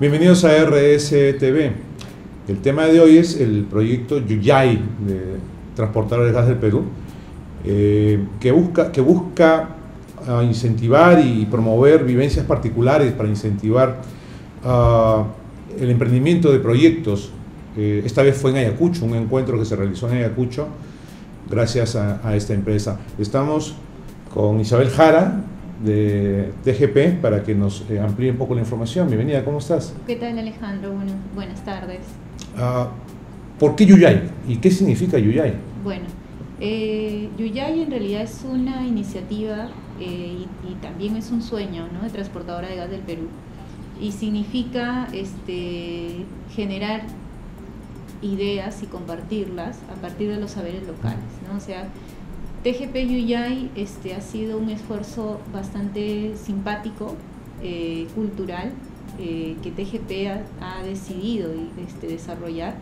Bienvenidos a RSTV. El tema de hoy es el proyecto Yuyay de Transportadores de Gas del Perú, eh, que busca, que busca ah, incentivar y promover vivencias particulares para incentivar ah, el emprendimiento de proyectos. Eh, esta vez fue en Ayacucho, un encuentro que se realizó en Ayacucho gracias a esta empresa. Estamos con Isabel Jara, de TGP para que nos eh, amplíe un poco la información. Bienvenida, ¿cómo estás? ¿Qué tal Alejandro? Bueno, buenas tardes. Ah, ¿Por qué Yuyay? ¿Y qué significa Yuyay? Bueno, eh, Yuyay en realidad es una iniciativa eh, y, y, también es un sueño ¿no? de transportadora de gas del Perú. Y significa este, generar ideas y compartirlas a partir de los saberes locales. ¿no? O sea, TGP Yuyay este, ha sido un esfuerzo bastante simpático, eh, cultural, eh, que TGP ha, ha decidido este, desarrollar,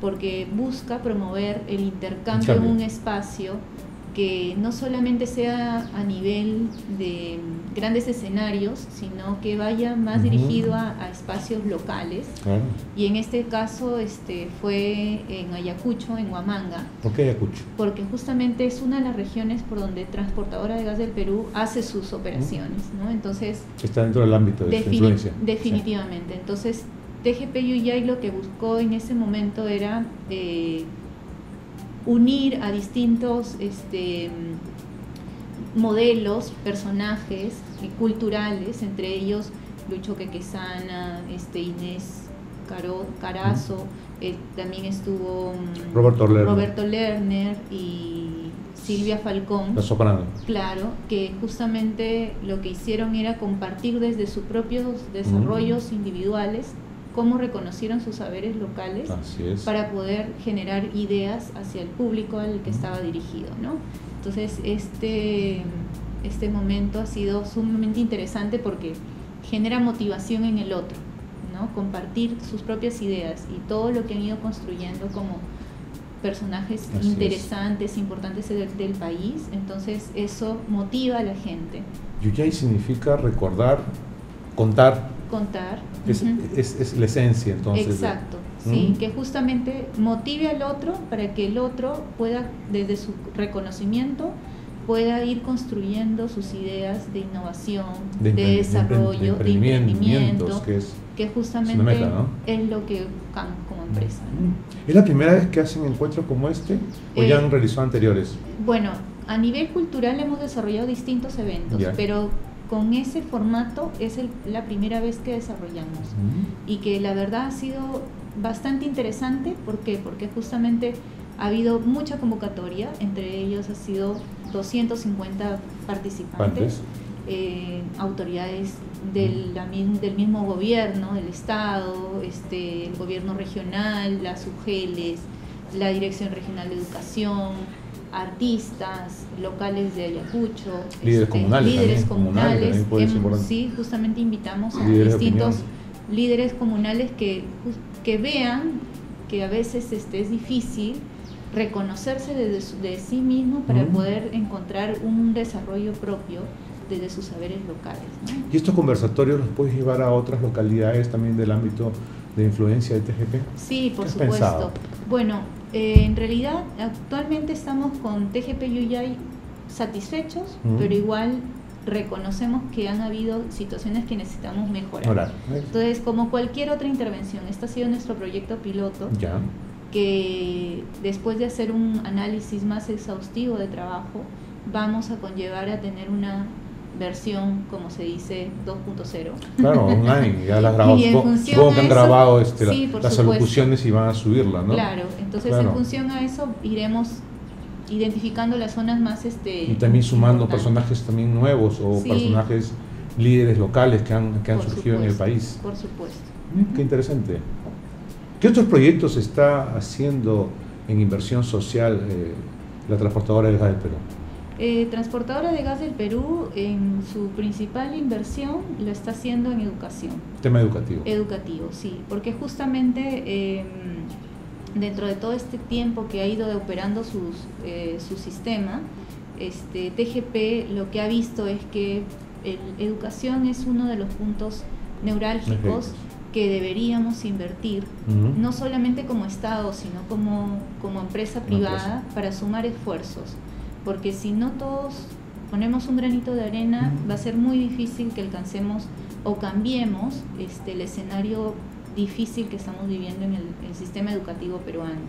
porque busca promover el intercambio en un espacio que no solamente sea a nivel de grandes escenarios, sino que vaya más uh -huh. dirigido a, a, espacios locales. Claro. Y en este caso este, fue en Ayacucho, en Huamanga. ¿Por qué Ayacucho? Porque justamente es una de las regiones por donde Transportadora de Gas del Perú hace sus operaciones. Uh -huh. ¿no? Entonces, Está dentro del ámbito de defini influencia. Definitivamente. Sí. Entonces, TGP Yuyay lo que buscó en ese momento era... Eh, unir a distintos este, modelos, personajes culturales, entre ellos Lucho Quequesana, este, Inés Caro, Carazo, eh, también estuvo mm, Roberto Lerner. Roberto Lerner y Silvia Falcón. La soprano. Claro, que justamente lo que hicieron era compartir desde sus propios desarrollos mm. individuales cómo reconocieron sus saberes locales para poder generar ideas hacia el público al que estaba dirigido, ¿no? Entonces, este, este momento ha sido sumamente interesante porque genera motivación en el otro, ¿no? Compartir sus propias ideas y todo lo que han ido construyendo como personajes Así interesantes, es. importantes del, del, país, entonces eso motiva a la gente. Yuyay significa recordar, contar. Contar. Es, uh -huh. es, es la esencia entonces. Exacto, de... sí, ¿Mm? que justamente motive al otro para que el otro pueda, desde su reconocimiento, pueda ir construyendo sus ideas de innovación, de, de desarrollo, de, emprendimiento, que, es, que justamente meta, ¿no? es lo que buscamos como empresa. ¿no? ¿Es la primera vez que hacen encuentros como este o eh, ya han realizado anteriores? Bueno, a nivel cultural hemos desarrollado distintos eventos, pero con ese formato es el, la primera vez que desarrollamos uh -huh. y que la verdad ha sido bastante interesante. ¿Por qué? Porque justamente ha habido mucha convocatoria, entre ellos ha sido 250 participantes, eh, autoridades del, la, del, mismo gobierno, del Estado, este, el gobierno regional, las UGELES, la Dirección Regional de Educación, artistas locales de Ayacucho, líderes este, comunales, líderes comunales, comunales hemos, sí, justamente invitamos a líderes distintos líderes comunales que, que vean que a veces este, es difícil reconocerse de, de sí mismo para uh -huh. poder encontrar un desarrollo propio desde sus saberes locales. ¿no? ¿Y estos conversatorios los puedes llevar a otras localidades también del ámbito de influencia de TGP? Sí, por supuesto. Pensado? Bueno, eh, en realidad actualmente estamos con TGP Yuyay satisfechos, uh -huh. pero igual reconocemos que han habido situaciones que necesitamos mejorar. Hola. Entonces, como cualquier otra intervención, este ha sido nuestro proyecto piloto. Ya. que después de hacer un análisis más exhaustivo de trabajo, vamos a conllevar a tener una versión, como se dice, 2.0. Claro, online, ya las grabado. Supongo que han grabado este, sí, la, las alocuciones y van a subirla, ¿no? Claro, entonces claro. en función a eso iremos identificando las zonas más... Este, y también sumando personajes también nuevos o sí. personajes líderes locales que han, que han surgido supuesto, en el país. Por supuesto. Mm, qué interesante. ¿Qué otros proyectos está haciendo en inversión social eh, la transportadora del gas del Perú? Eh, transportadora de gas del Perú, en su principal inversión lo está haciendo en educación. Tema educativo. Educativo, sí, porque justamente eh, dentro de todo este tiempo que ha ido operando sus, eh, su sistema, este, TGP lo que ha visto es que el, educación es uno de los puntos neurálgicos que deberíamos invertir, no solamente como Estado, sino como, como empresa privada, para sumar esfuerzos. Porque si no todos ponemos un granito de arena, va a ser muy difícil que alcancemos o cambiemos este, el escenario difícil que estamos viviendo en el, sistema educativo peruano.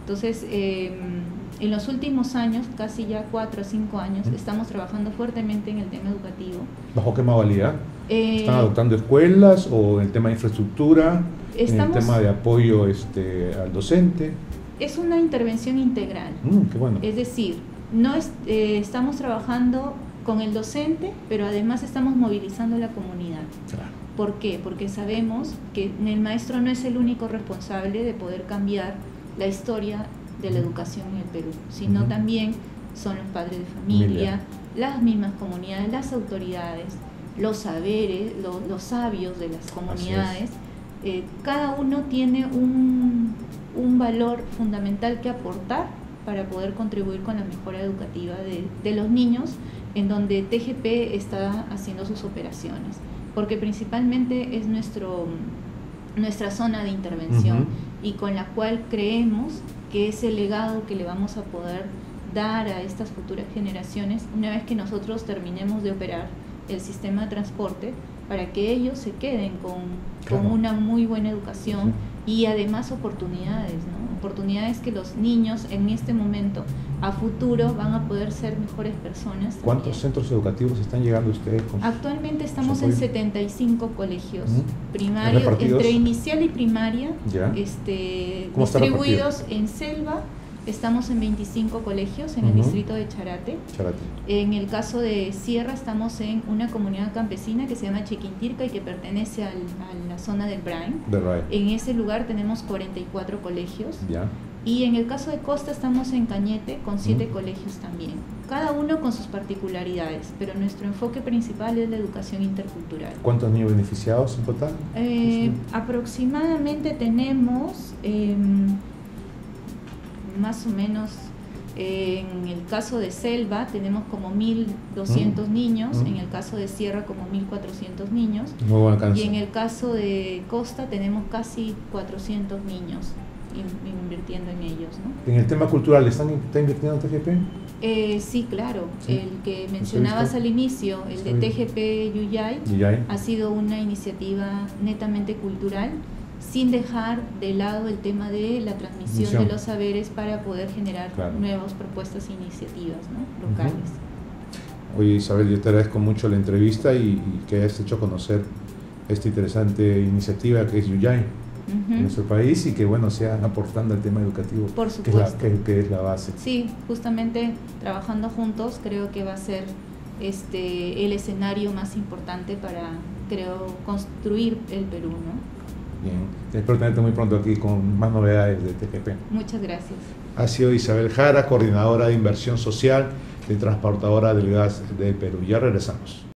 Entonces, em, en los últimos años, casi ya cuatro o cinco años, estamos trabajando fuertemente en el tema educativo. ¿Bajo qué modalidad? Eh, ¿Están adoptando escuelas o en el tema de infraestructura, en el tema de apoyo este, al docente? Es una intervención integral. Mm, qué bueno. Es decir, no eh, estamos trabajando con el docente, pero además estamos movilizando a la comunidad. ¿Por qué? Porque sabemos que el maestro no es el único responsable de poder cambiar la historia de la educación en el Perú, sino también son los padres de familia, las mismas comunidades, las autoridades, los saberes, los, sabios de las comunidades. Eh, cada uno tiene un, un valor fundamental que aportar para poder contribuir con la mejora educativa de, los niños en donde TGP está haciendo sus operaciones, porque principalmente es nuestro, nuestra zona de intervención y con la cual creemos que es el legado que le vamos a poder dar a estas futuras generaciones una vez que nosotros terminemos de operar el sistema de transporte para que ellos se queden con, una muy buena educación y además oportunidades, ¿no? Oportunidades que los niños en este momento, a futuro, van a poder ser mejores personas. ¿Cuántos centros educativos están llegando ustedes? Con Actualmente estamos en 75 colegios primarios, entre inicial y primaria, este, distribuidos en selva, Estamos en 25 colegios en el distrito de Charate. En el caso de Sierra estamos en una comunidad campesina que se llama Chiquintirca y que pertenece a la zona del Brain. En ese lugar tenemos 44 colegios. Y en el caso de Costa estamos en Cañete con 7 colegios también. Cada uno con sus particularidades, pero nuestro enfoque principal es la educación intercultural. ¿Cuántos niños beneficiados en total? Eh, aproximadamente tenemos... Em, más o menos en el caso de Selva tenemos como 1.200 mm. niños, mm. en el caso de Sierra como 1.400 niños y en el caso de Costa tenemos casi 400 niños invirtiendo en ellos. ¿En el tema cultural están está invirtiendo en TGP? Eh, sí, claro. El que mencionabas al inicio, el de TGP Yuyay, ha sido una iniciativa netamente cultural sin dejar de lado el tema de la transmisión de los saberes para poder generar nuevas propuestas e iniciativas locales. Oye Isabel, yo te agradezco mucho la entrevista y, que hayas hecho conocer esta interesante iniciativa que es Yuyay en nuestro país y que bueno sea aportando al tema educativo, Por. Que, es la, que, es la base. Sí, justamente trabajando juntos creo que va a ser este el escenario más importante para creo construir el Perú, ¿no? Bien, espero tenerte muy pronto aquí con más novedades de TGP. Muchas gracias. Ha sido Isabel Jara, coordinadora de inversión social de Transportadora del Gas del Perú. Ya regresamos.